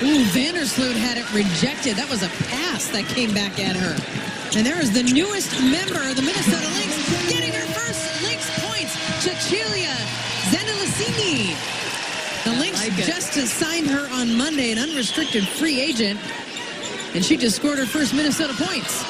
Ooh, Vandersloot had it rejected. That was a pass that came back at her. And there is the newest member of the Minnesota Lynx getting her first Lynx points, Cecilia Zandalasini. The Lynx like just signed her on Monday, an unrestricted free agent, and she just scored her first Minnesota points.